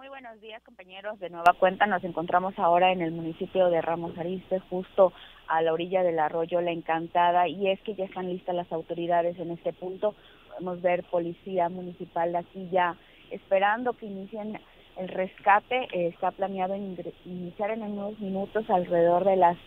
Muy buenos días compañeros, de nueva cuenta. Nos encontramos ahora en el municipio de Ramos Ariste, justo a la orilla del arroyo La Encantada. Y es que ya están listas las autoridades en este punto, podemos ver policía municipal de aquí ya esperando que inicien el rescate, está planeado iniciar en unos minutos alrededor de las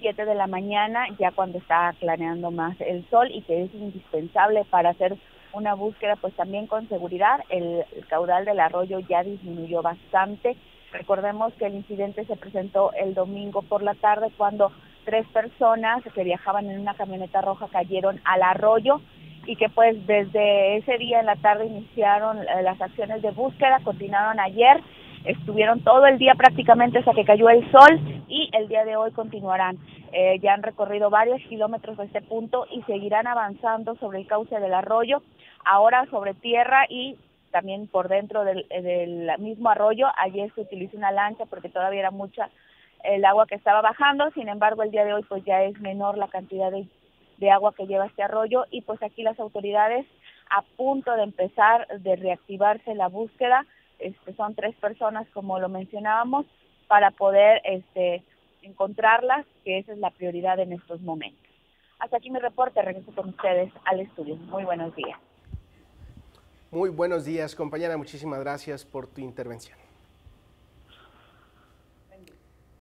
7 de la mañana, ya cuando está clareando más el sol y que es indispensable para hacer una búsqueda pues también con seguridad. El, caudal del arroyo ya disminuyó bastante. Recordemos que el incidente se presentó el domingo por la tarde cuando tres personas que viajaban en una camioneta roja cayeron al arroyo y que pues desde ese día en la tarde iniciaron eh, las acciones de búsqueda, continuaron ayer, estuvieron todo el día prácticamente hasta que cayó el sol y el día de hoy continuarán. Eh, ya han recorrido varios kilómetros de este punto y seguirán avanzando sobre el cauce del arroyo, ahora sobre tierra y también por dentro del, mismo arroyo. Ayer se utilizó una lancha porque todavía era mucha el agua que estaba bajando, sin embargo el día de hoy pues ya es menor la cantidad de agua que lleva este arroyo y pues aquí las autoridades a punto de empezar de reactivarse la búsqueda, este, son tres personas como lo mencionábamos, para poder este, encontrarlas, que esa es la prioridad en estos momentos. Hasta aquí mi reporte, regreso con ustedes al estudio. Muy buenos días. Muy buenos días, compañera. Muchísimas gracias por tu intervención.